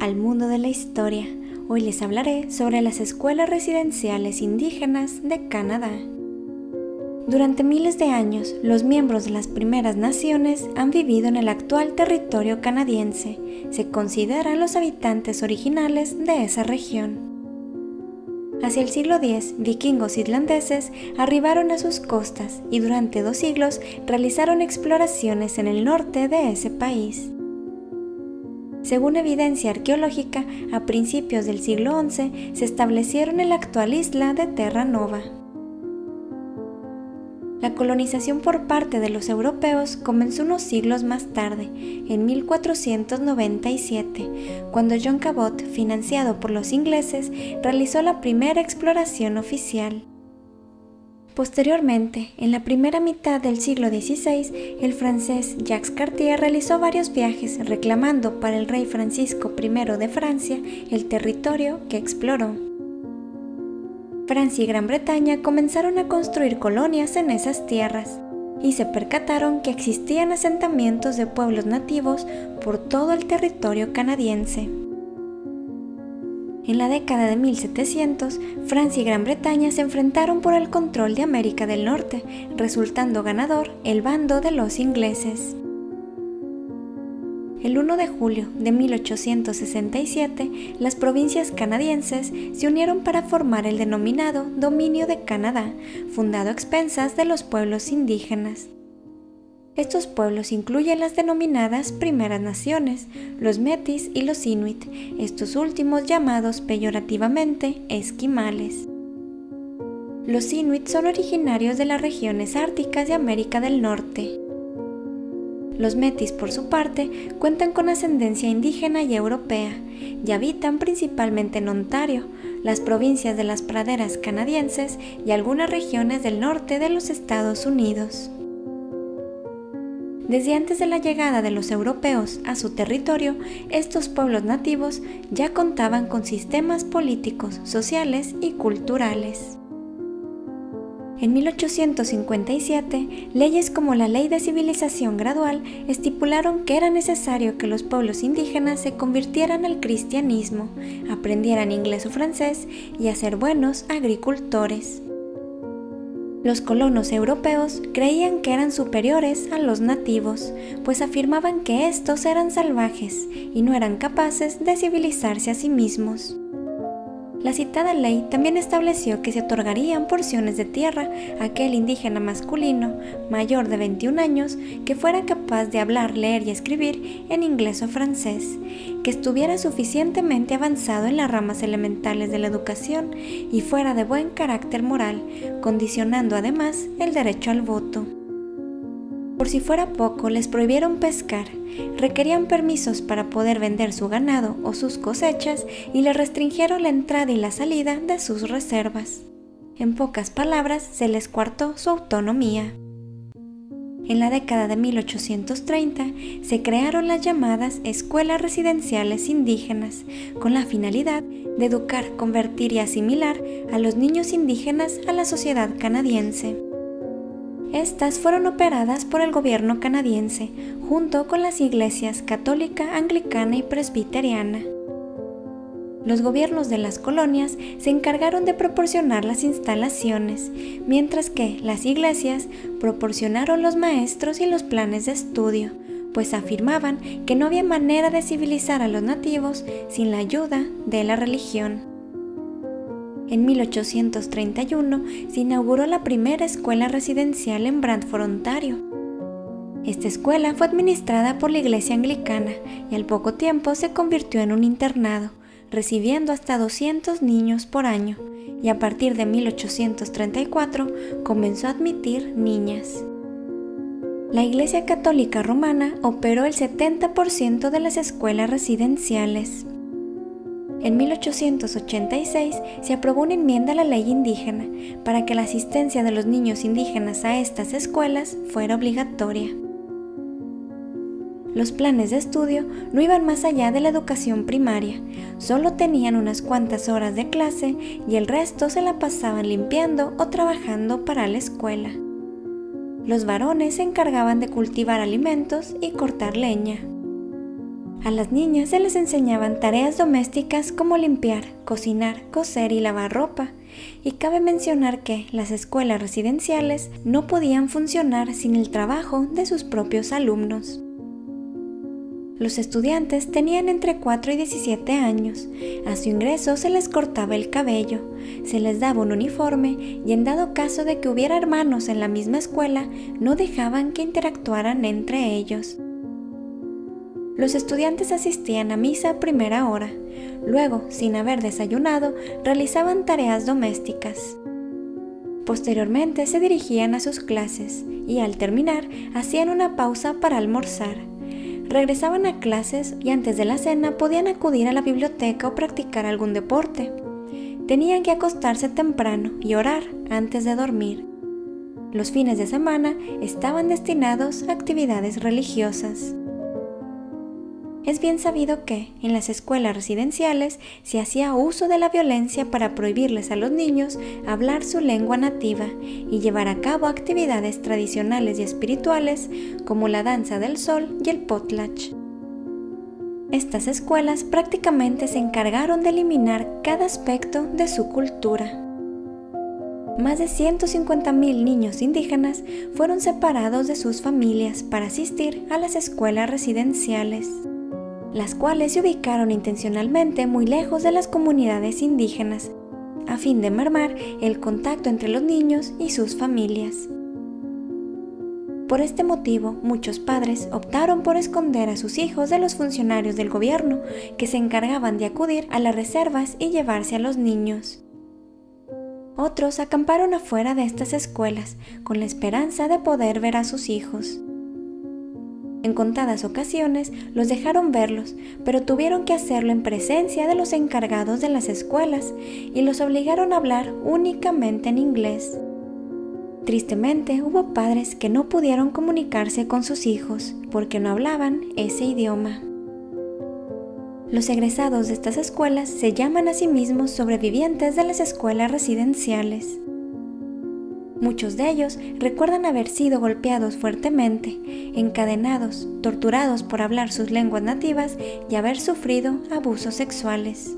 Al mundo de la historia. Hoy les hablaré sobre las escuelas residenciales indígenas de Canadá. Durante miles de años, los miembros de las primeras naciones han vivido en el actual territorio canadiense. Se consideran los habitantes originales de esa región. Hacia el siglo X, vikingos irlandeses arribaron a sus costas y durante dos siglos realizaron exploraciones en el norte de ese país. Según evidencia arqueológica, a principios del siglo XI se establecieron en la actual isla de Terra Nova. La colonización por parte de los europeos comenzó unos siglos más tarde, en 1497, cuando John Cabot, financiado por los ingleses, realizó la primera exploración oficial. Posteriormente, en la primera mitad del siglo XVI, el francés Jacques Cartier realizó varios viajes reclamando para el rey Francisco I de Francia el territorio que exploró. Francia y Gran Bretaña comenzaron a construir colonias en esas tierras y se percataron que existían asentamientos de pueblos nativos por todo el territorio canadiense. En la década de 1700, Francia y Gran Bretaña se enfrentaron por el control de América del Norte, resultando ganador el bando de los ingleses. El 1 de julio de 1867, las provincias canadienses se unieron para formar el denominado Dominio de Canadá, fundado a expensas de los pueblos indígenas. Estos pueblos incluyen las denominadas primeras naciones, los metis y los inuit, estos últimos llamados peyorativamente esquimales. Los inuit son originarios de las regiones árticas de América del Norte. Los metis, por su parte, cuentan con ascendencia indígena y europea y habitan principalmente en Ontario, las provincias de las praderas canadienses y algunas regiones del norte de los Estados Unidos. Desde antes de la llegada de los europeos a su territorio, estos pueblos nativos ya contaban con sistemas políticos, sociales y culturales. En 1857, leyes como la Ley de Civilización Gradual estipularon que era necesario que los pueblos indígenas se convirtieran al cristianismo, aprendieran inglés o francés y a ser buenos agricultores. Los colonos europeos creían que eran superiores a los nativos, pues afirmaban que estos eran salvajes y no eran capaces de civilizarse a sí mismos. La citada ley también estableció que se otorgarían porciones de tierra a aquel indígena masculino mayor de 21 años que fuera capaz de hablar, leer y escribir en inglés o francés, que estuviera suficientemente avanzado en las ramas elementales de la educación y fuera de buen carácter moral, condicionando además el derecho al voto. Por si fuera poco, les prohibieron pescar, requerían permisos para poder vender su ganado o sus cosechas y les restringieron la entrada y la salida de sus reservas. En pocas palabras, se les coartó su autonomía. En la década de 1830 se crearon las llamadas escuelas residenciales indígenas, con la finalidad de educar, convertir y asimilar a los niños indígenas a la sociedad canadiense. Estas fueron operadas por el gobierno canadiense junto con las iglesias católica, anglicana y presbiteriana. Los gobiernos de las colonias se encargaron de proporcionar las instalaciones, mientras que las iglesias proporcionaron los maestros y los planes de estudio, pues afirmaban que no había manera de civilizar a los nativos sin la ayuda de la religión. En 1831 se inauguró la primera escuela residencial en Brantford, Ontario. Esta escuela fue administrada por la Iglesia Anglicana y al poco tiempo se convirtió en un internado, recibiendo hasta 200 niños por año, y a partir de 1834 comenzó a admitir niñas. La Iglesia Católica Romana operó el 70% de las escuelas residenciales. En 1886 se aprobó una enmienda a la ley indígena para que la asistencia de los niños indígenas a estas escuelas fuera obligatoria. Los planes de estudio no iban más allá de la educación primaria, solo tenían unas cuantas horas de clase y el resto se la pasaban limpiando o trabajando para la escuela. Los varones se encargaban de cultivar alimentos y cortar leña. A las niñas se les enseñaban tareas domésticas como limpiar, cocinar, coser y lavar ropa, y cabe mencionar que las escuelas residenciales no podían funcionar sin el trabajo de sus propios alumnos. Los estudiantes tenían entre 4 y 17 años. A su ingreso se les cortaba el cabello, se les daba un uniforme y en dado caso de que hubiera hermanos en la misma escuela, no dejaban que interactuaran entre ellos. Los estudiantes asistían a misa a primera hora. Luego, sin haber desayunado, realizaban tareas domésticas. Posteriormente se dirigían a sus clases y al terminar hacían una pausa para almorzar. Regresaban a clases y antes de la cena podían acudir a la biblioteca o practicar algún deporte. Tenían que acostarse temprano y orar antes de dormir. Los fines de semana estaban destinados a actividades religiosas. Es bien sabido que en las escuelas residenciales se hacía uso de la violencia para prohibirles a los niños hablar su lengua nativa y llevar a cabo actividades tradicionales y espirituales como la danza del sol y el potlatch. Estas escuelas prácticamente se encargaron de eliminar cada aspecto de su cultura. Más de 150.000 niños indígenas fueron separados de sus familias para asistir a las escuelas residenciales las cuales se ubicaron intencionalmente muy lejos de las comunidades indígenas, a fin de mermar el contacto entre los niños y sus familias. Por este motivo, muchos padres optaron por esconder a sus hijos de los funcionarios del gobierno que se encargaban de acudir a las reservas y llevarse a los niños. Otros acamparon afuera de estas escuelas con la esperanza de poder ver a sus hijos. En contadas ocasiones los dejaron verlos, pero tuvieron que hacerlo en presencia de los encargados de las escuelas y los obligaron a hablar únicamente en inglés. Tristemente hubo padres que no pudieron comunicarse con sus hijos porque no hablaban ese idioma. Los egresados de estas escuelas se llaman a sí mismos sobrevivientes de las escuelas residenciales. Muchos de ellos recuerdan haber sido golpeados fuertemente, encadenados, torturados por hablar sus lenguas nativas y haber sufrido abusos sexuales.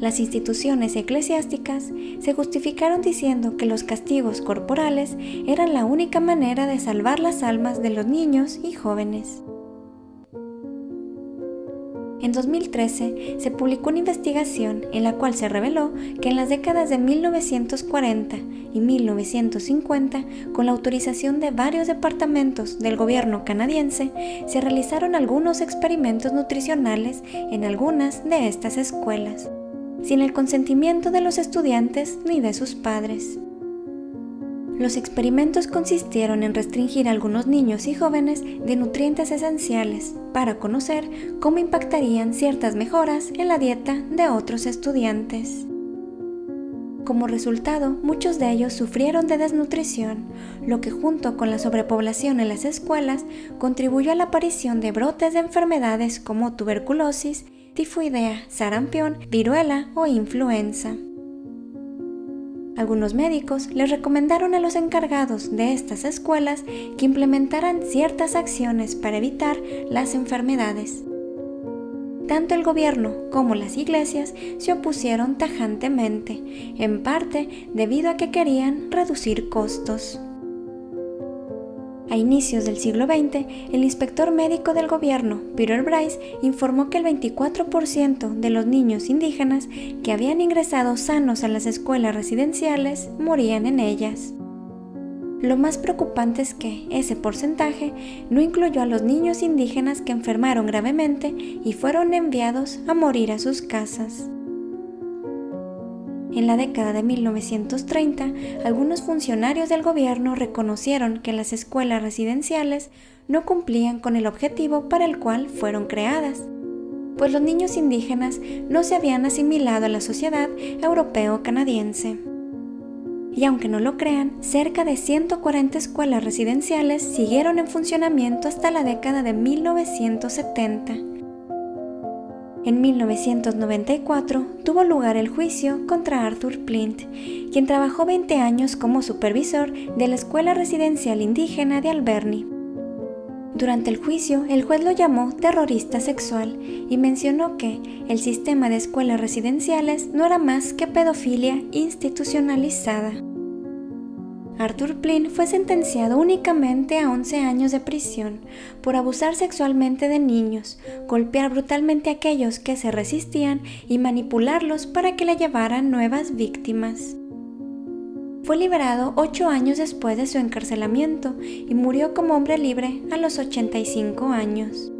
Las instituciones eclesiásticas se justificaron diciendo que los castigos corporales eran la única manera de salvar las almas de los niños y jóvenes. En 2013 se publicó una investigación en la cual se reveló que en las décadas de 1940 y 1950, con la autorización de varios departamentos del gobierno canadiense, se realizaron algunos experimentos nutricionales en algunas de estas escuelas, sin el consentimiento de los estudiantes ni de sus padres. Los experimentos consistieron en restringir a algunos niños y jóvenes de nutrientes esenciales para conocer cómo impactarían ciertas mejoras en la dieta de otros estudiantes. Como resultado, muchos de ellos sufrieron de desnutrición, lo que junto con la sobrepoblación en las escuelas contribuyó a la aparición de brotes de enfermedades como tuberculosis, tifoidea, sarampión, viruela o influenza. Algunos médicos les recomendaron a los encargados de estas escuelas que implementaran ciertas acciones para evitar las enfermedades. Tanto el gobierno como las iglesias se opusieron tajantemente, en parte debido a que querían reducir costos. A inicios del siglo XX, el inspector médico del gobierno, Peter Bryce, informó que el 24% de los niños indígenas que habían ingresado sanos a las escuelas residenciales morían en ellas. Lo más preocupante es que ese porcentaje no incluyó a los niños indígenas que enfermaron gravemente y fueron enviados a morir a sus casas. En la década de 1930, algunos funcionarios del gobierno reconocieron que las escuelas residenciales no cumplían con el objetivo para el cual fueron creadas, pues los niños indígenas no se habían asimilado a la sociedad europeo-canadiense. Y aunque no lo crean, cerca de 140 escuelas residenciales siguieron en funcionamiento hasta la década de 1970 en 1994 tuvo lugar el juicio contra Arthur Plint, quien trabajó 20 años como supervisor de la Escuela Residencial Indígena de Alberni. Durante el juicio, el juez lo llamó terrorista sexual y mencionó que el sistema de escuelas residenciales no era más que pedofilia institucionalizada. Arthur Plin fue sentenciado únicamente a 11 años de prisión por abusar sexualmente de niños, golpear brutalmente a aquellos que se resistían y manipularlos para que le llevaran nuevas víctimas. Fue liberado ocho años después de su encarcelamiento y murió como hombre libre a los 85 años.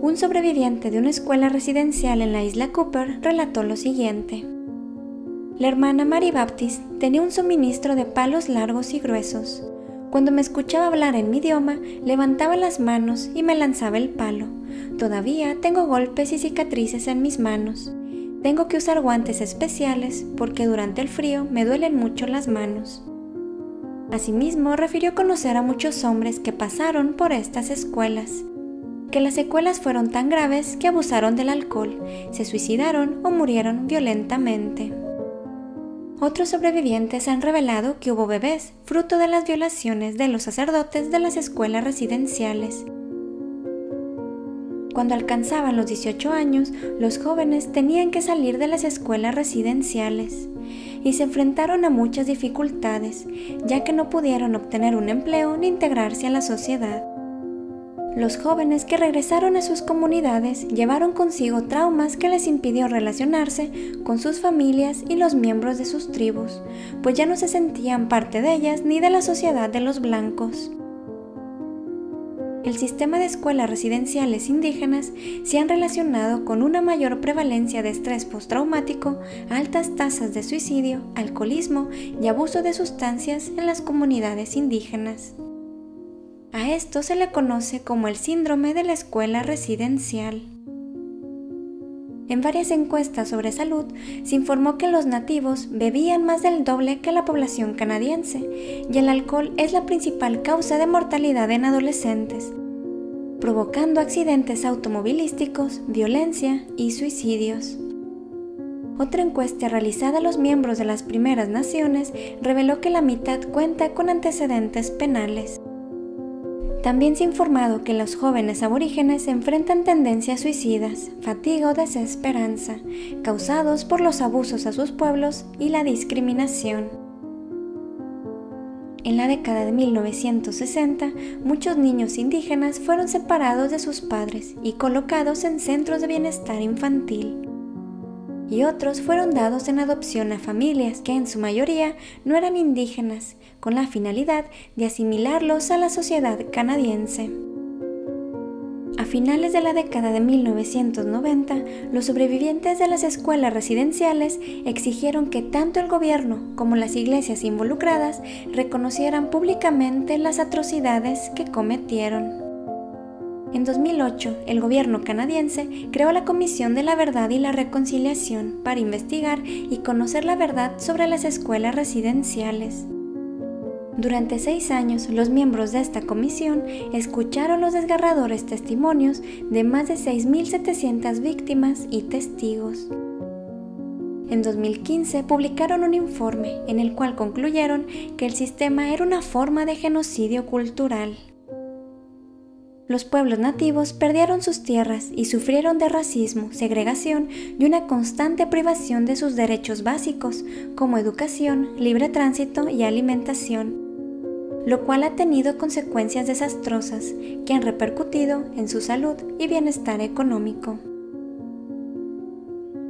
Un sobreviviente de una escuela residencial en la isla Cooper relató lo siguiente. La hermana Mary Baptist tenía un suministro de palos largos y gruesos. Cuando me escuchaba hablar en mi idioma, levantaba las manos y me lanzaba el palo. Todavía tengo golpes y cicatrices en mis manos. Tengo que usar guantes especiales porque durante el frío me duelen mucho las manos. Asimismo, refirió conocer a muchos hombres que pasaron por estas escuelas, que las secuelas fueron tan graves que abusaron del alcohol, se suicidaron o murieron violentamente. Otros sobrevivientes han revelado que hubo bebés fruto de las violaciones de los sacerdotes de las escuelas residenciales. Cuando alcanzaban los 18 años, los jóvenes tenían que salir de las escuelas residenciales y se enfrentaron a muchas dificultades, ya que no pudieron obtener un empleo ni integrarse a la sociedad. Los jóvenes que regresaron a sus comunidades llevaron consigo traumas que les impidió relacionarse con sus familias y los miembros de sus tribus, pues ya no se sentían parte de ellas ni de la sociedad de los blancos. El sistema de escuelas residenciales indígenas se han relacionado con una mayor prevalencia de estrés postraumático, altas tasas de suicidio, alcoholismo y abuso de sustancias en las comunidades indígenas. A esto se le conoce como el síndrome de la escuela residencial. En varias encuestas sobre salud se informó que los nativos bebían más del doble que la población canadiense y el alcohol es la principal causa de mortalidad en adolescentes, provocando accidentes automovilísticos, violencia y suicidios. Otra encuesta realizada a los miembros de las primeras naciones reveló que la mitad cuenta con antecedentes penales. También se ha informado que los jóvenes aborígenes enfrentan tendencias suicidas, fatiga o desesperanza, causados por los abusos a sus pueblos y la discriminación. En la década de 1960, muchos niños indígenas fueron separados de sus padres y colocados en centros de bienestar infantil y otros fueron dados en adopción a familias que en su mayoría no eran indígenas, con la finalidad de asimilarlos a la sociedad canadiense. A finales de la década de 1990, los sobrevivientes de las escuelas residenciales exigieron que tanto el gobierno como las iglesias involucradas reconocieran públicamente las atrocidades que cometieron. En 2008, el gobierno canadiense creó la Comisión de la Verdad y la Reconciliación para investigar y conocer la verdad sobre las escuelas residenciales. Durante seis años, los miembros de esta comisión escucharon los desgarradores testimonios de más de 6.700 víctimas y testigos. En 2015 publicaron un informe en el cual concluyeron que el sistema era una forma de genocidio cultural. Los pueblos nativos perdieron sus tierras y sufrieron de racismo, segregación y una constante privación de sus derechos básicos como educación, libre tránsito y alimentación, lo cual ha tenido consecuencias desastrosas que han repercutido en su salud y bienestar económico.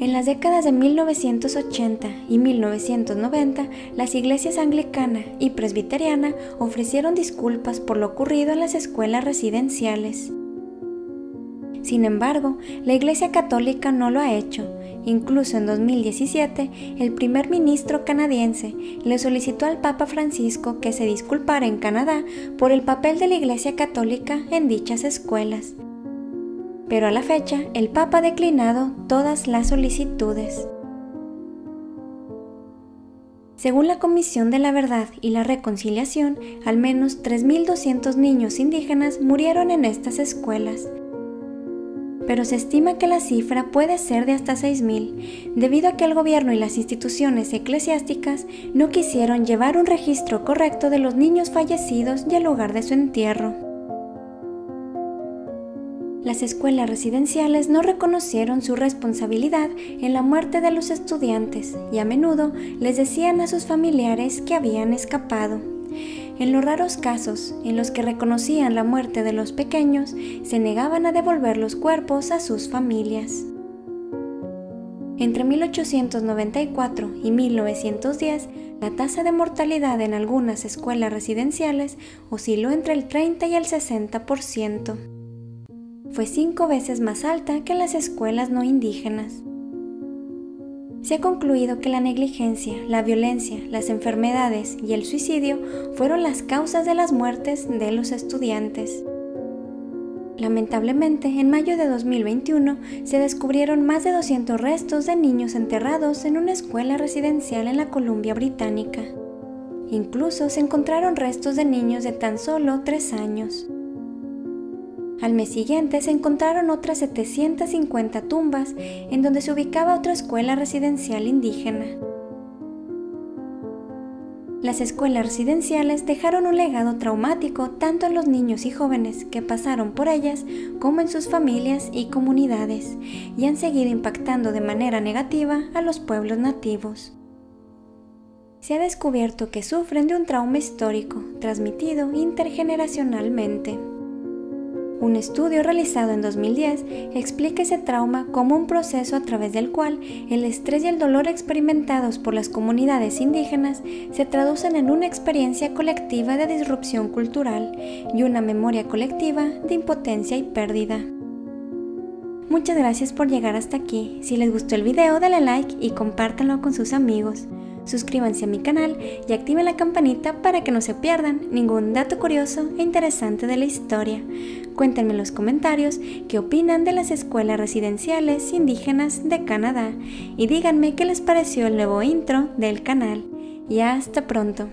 En las décadas de 1980 y 1990, las iglesias anglicana y presbiteriana ofrecieron disculpas por lo ocurrido en las escuelas residenciales. Sin embargo, la Iglesia Católica no lo ha hecho. Incluso en 2017, el primer ministro canadiense le solicitó al Papa Francisco que se disculpara en Canadá por el papel de la Iglesia Católica en dichas escuelas pero a la fecha el Papa ha declinado todas las solicitudes. Según la Comisión de la Verdad y la Reconciliación, al menos 3.200 niños indígenas murieron en estas escuelas. pero se estima que la cifra puede ser de hasta 6.000, debido a que el gobierno y las instituciones eclesiásticas no quisieron llevar un registro correcto de los niños fallecidos y el lugar de su entierro. Las escuelas residenciales no reconocieron su responsabilidad en la muerte de los estudiantes y a menudo les decían a sus familiares que habían escapado. En los raros casos en los que reconocían la muerte de los pequeños, se negaban a devolver los cuerpos a sus familias. Entre 1894 y 1910, la tasa de mortalidad en algunas escuelas residenciales osciló entre el 30 y el 60%. Fue cinco veces más alta que en las escuelas no indígenas se ha concluido que la negligencia, la violencia, las enfermedades y el suicidio fueron las causas de las muertes de los estudiantes. Lamentablemente, en mayo de 2021 se descubrieron más de 200 restos de niños enterrados en una escuela residencial en la Columbia Británica. Incluso se encontraron restos de niños de tan solo 3 años. Al mes siguiente se encontraron otras 750 tumbas en donde se ubicaba otra escuela residencial indígena. Las escuelas residenciales dejaron un legado traumático tanto en los niños y jóvenes que pasaron por ellas como en sus familias y comunidades y han seguido impactando de manera negativa a los pueblos nativos. Se ha descubierto que sufren de un trauma histórico transmitido intergeneracionalmente. Un estudio realizado en 2010 explica ese trauma como un proceso a través del cual el estrés y el dolor experimentados por las comunidades indígenas se traducen en una experiencia colectiva de disrupción cultural y una memoria colectiva de impotencia y pérdida. Muchas gracias por llegar hasta aquí. Si les gustó el video, dale like y compártanlo con sus amigos suscríbanse a mi canal y activen la campanita para que no se pierdan ningún dato curioso e interesante de la historia. Cuéntenme en los comentarios qué opinan de las escuelas residenciales indígenas de Canadá y díganme qué les pareció el nuevo intro del canal. Y hasta pronto.